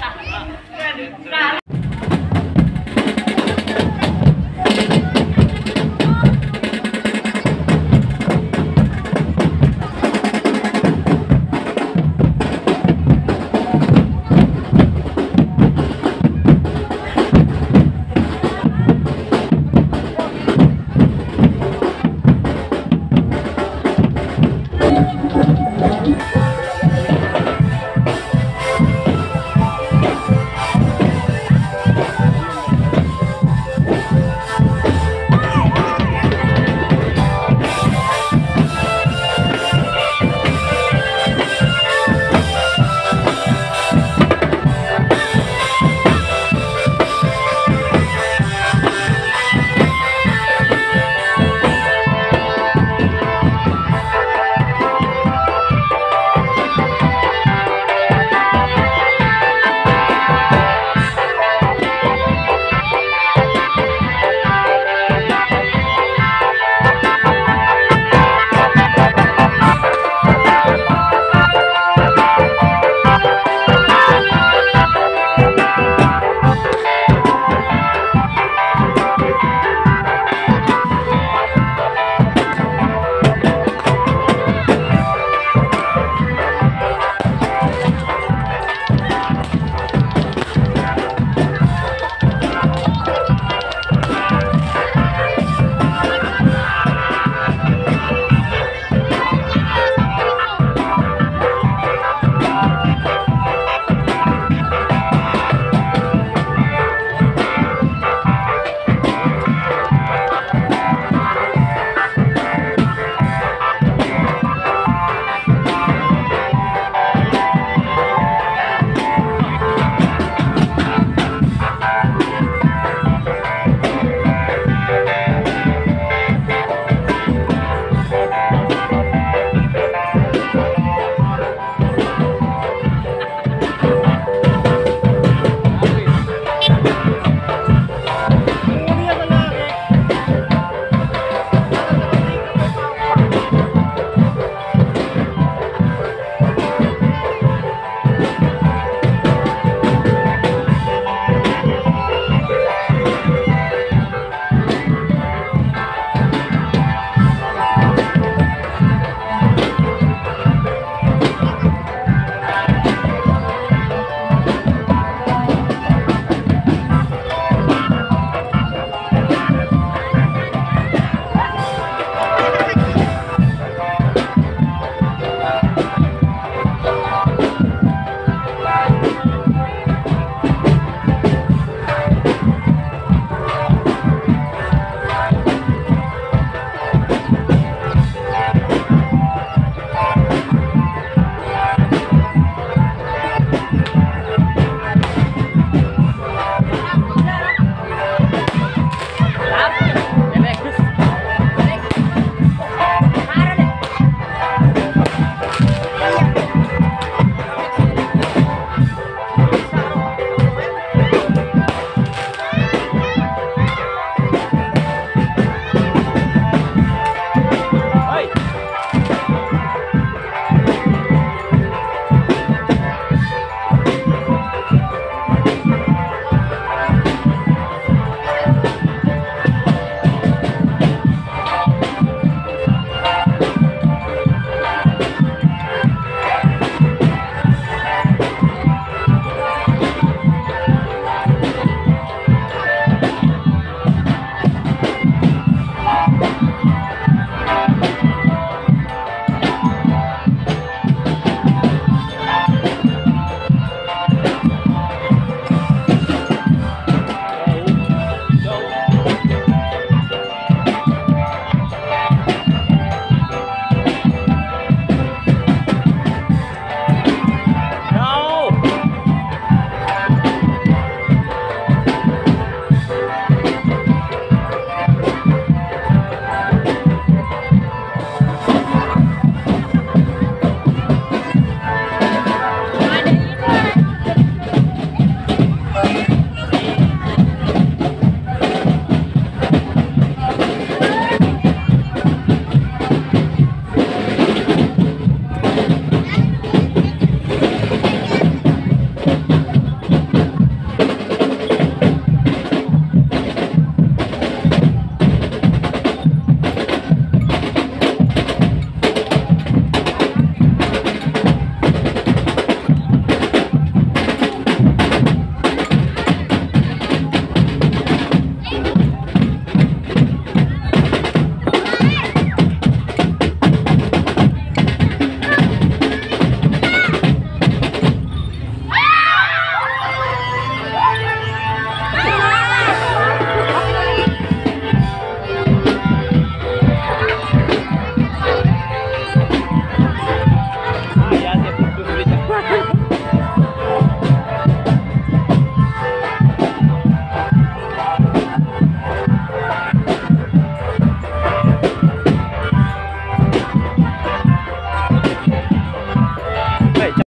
ค่ะ